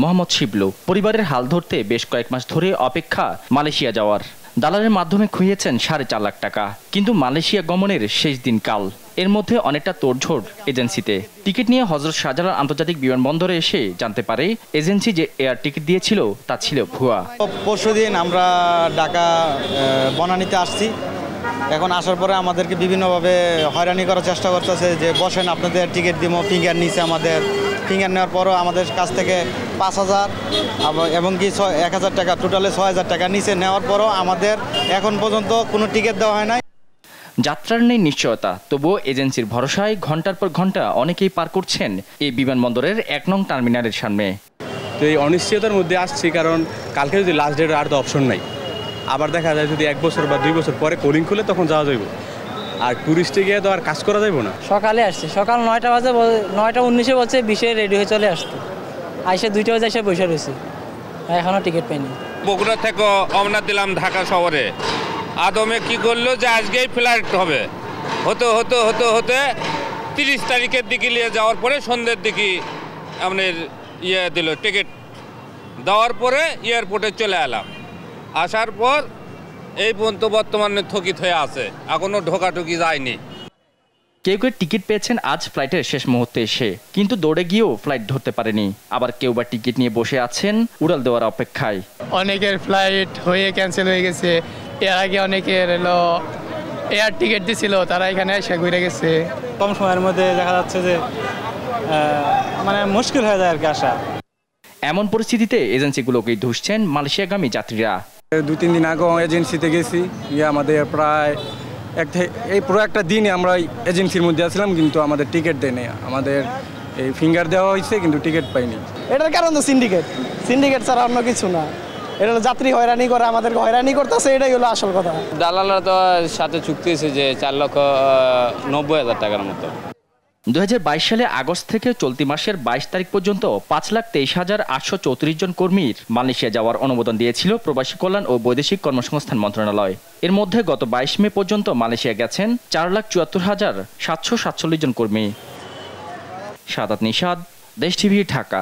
মোহাম্মদ শিবলু, পরিবারের হাল ধরতে বেশ কয়েক মাস ধরে অপেক্ষা মালয়েশিয়া যাওয়ার। দালালের মাধ্যমে খুইয়েছেন সাড়ে চার লাখ টাকা, কিন্তু মালয়েশিয়া গমনের শেষ দিন কাল এর মধ্যে অনেকটা তোড়ঝোড় এজেন্সিতে। টিকিট নিয়ে হজরত শাহজালাল আন্তর্জাতিক বিমানবন্দরে এসে জানতে পারে, এজেন্সি যে এয়ার টিকিট দিয়েছিল, তা ছিল ভুয়া। পরশু দিন আমরা ঢাকা বনানীতে আসছি। এখন আসার পরে আমাদেরকে বিভিন্নভাবে হয়রানি করার চেষ্টা করতেছে যে বসেন আপনাদের টিকিট দিব ফিঙ্গার নিছে আমাদের। ফিঙ্গার নেওয়ার পরও আমাদের কাছ থেকে পাঁচ হাজার এবং কি ছয় এক হাজার টাকা টোটালে ছয় হাজার টাকা নিচে নেওয়ার পরও আমাদের এখন পর্যন্ত কোনো টিকিট দেওয়া হয় নাই। যাত্রার নেই নিশ্চয়তা তবুও এজেন্সির ভরসায় ঘণ্টার পর ঘণ্টা অনেকেই পার করছেন এই বিমানবন্দরের এক নং টার্মিনালের সামনে। তো এই অনিশ্চয়তার মধ্যে আসছি কারণ কালকে যদি লাস্ট ডেট আর তো অপশন নাই। আবার দেখা যায় যদি এক বছর বা দুই বছর পরে কোলিং খুলে তখন যাওয়া যাইব। আর ট্যুরিস্টে গিয়ে তো আর কাজ করা যাইব না। সকালে আসছে। সকাল নয়টা বাজে নয়টা উনিশে বলছে বিশে রেডি হয়ে চলে আসতো আইসে দুইটা বাজে এসে বসে রয়েছে। এখনও টিকিট পাইনি। বগুড়া থেকে অমনা দিলাম ঢাকা শহরে। আদমে কি করল যে আজকেই ফ্লাইট হবে। হতে হতে হতে হতে তিরিশ তারিখের দিকে নিয়ে যাওয়ার পরে সন্ধ্যের দিকে আপনার ইয়ে দিল টিকিট দেওয়ার পরে এয়ারপোর্টে চলে এলাম। আসার পর এই পর্যন্ত বর্তমানে থকিত হয়ে আছে। এখনও ঢোকাঢুকি যায়নি। কেউ কেউ টিকিট পেয়েছেন আজ ফ্লাইটের শেষ মুহূর্তে এসে কিন্তু দৌড়ে গিয়েও ফ্লাইট ধরতে পারেনি। আবার কেউ বা টিকিট নিয়ে বসে আছেন উড়াল দেওয়ার অপেক্ষায়। অনেকের ফ্লাইট হয়ে ক্যান্সেল হয়ে গেছে। এর আগে অনেকের এলো এয়ার টিকিট দিছিল তারা এখানে এসে ঘুরে গেছে। কম সময়ের মধ্যে দেখা যাচ্ছে যে মানে মুশকিল হয়ে যায় আর কি আসা। এমন পরিস্থিতিতে এজেন্সিগুলোকেই ধুসছেন মালয়েশিয়াগামী যাত্রীরা। দুই তিন দিন আগেও এজেন্সিতে গেছি। গিয়ে আমাদের প্রায় এক এই পুরো একটা দিনই আমরা এজেন্সির মধ্যে আসলাম কিন্তু আমাদের টিকিট দেয়নি আমাদের এই ফিঙ্গার দেওয়া হয়েছে কিন্তু টিকিট পাইনি। এটার কারণ তো সিন্ডিকেট। সিন্ডিকেট ছাড়া অন্য কিছু না। এটা হলো যাত্রী হয়রানি করে আমাদেরকে হয়রানি করতেছে এটাই হলো আসল কথা। দালালরা তো সাথে চুক্তি হয়েছে যে চার লক্ষ নব্বই হাজার টাকার মতো। দু হাজার বাইশ সালে আগস্ট থেকে চলতি মাসের বাইশ তারিখ পর্যন্ত পাঁচ লাখ তেইশ হাজার আটশো চৌত্রিশ জন কর্মীর মালয়েশিয়া যাওয়ার অনুমোদন দিয়েছিল প্রবাসী কল্যাণ ও বৈদেশিক কর্মসংস্থান মন্ত্রণালয়। এর মধ্যে গত বাইশ মে পর্যন্ত মালয়েশিয়া গেছেন চার লাখ চুয়াত্তর হাজার সাতশো সাতচল্লিশ জন কর্মী। সাদাত নিষাদ দেশ টিভি, ঢাকা।